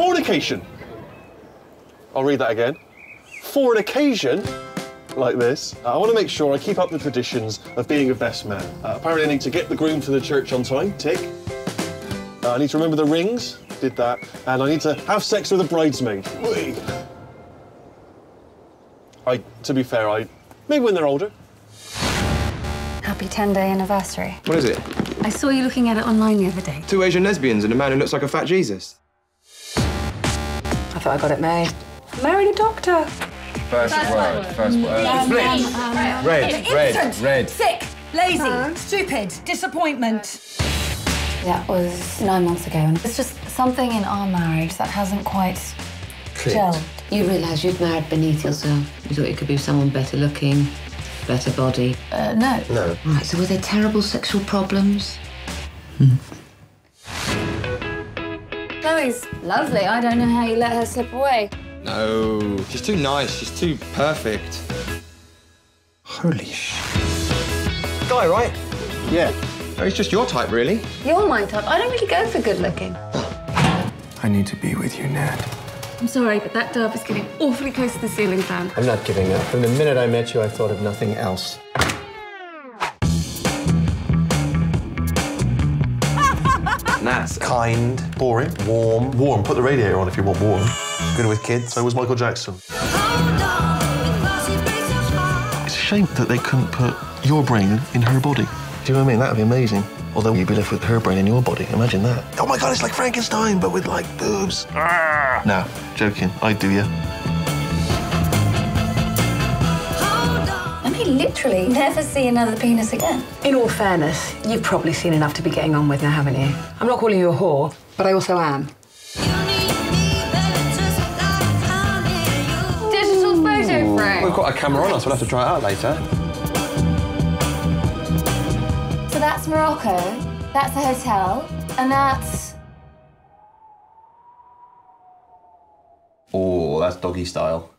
fornication. I'll read that again. For an occasion like this, I want to make sure I keep up the traditions of being a best man. Uh, apparently, I need to get the groom to the church on time, tick. Uh, I need to remember the rings, did that. And I need to have sex with a bridesmaid. Whee! I, to be fair, I maybe when they're older. Happy 10 day anniversary. What is it? I saw you looking at it online the other day. Two Asian lesbians and a man who looks like a fat Jesus. I thought I got it made. Married a doctor. First, word, first word. red, red, red. Sick, lazy, stupid, disappointment. That was nine months ago, and it's just something in our marriage that hasn't quite gelled. You realised you'd married beneath yourself. You thought you could be someone better looking, better body. Uh, no. No. Right, so were there terrible sexual problems? Chloe's lovely. I don't know how you let her slip away. No, she's too nice. She's too perfect. Holy sh. Guy, right? Yeah. Oh, he's just your type, really. You're my type. I don't really go for good looking. I need to be with you, Nat. I'm sorry, but that dove is getting awfully close to the ceiling fan. I'm not giving up. From the minute I met you, I thought of nothing else. That's Kind, boring, warm, warm. Put the radiator on if you want warm. Good with kids. So was Michael Jackson. It's a shame that they couldn't put your brain in her body. Do you know what I mean? That'd be amazing. Although you'd be left with her brain in your body. Imagine that. Oh my god, it's like Frankenstein, but with like boobs. Ah. Nah, joking. I'd do you. May literally never see another penis again. In all fairness, you've probably seen enough to be getting on with now, haven't you? I'm not calling you a whore, but I also am. Digital photo frame. We've got a camera on us. We'll have to try it out later. So that's Morocco, that's the hotel, and that's. Oh, that's doggy style.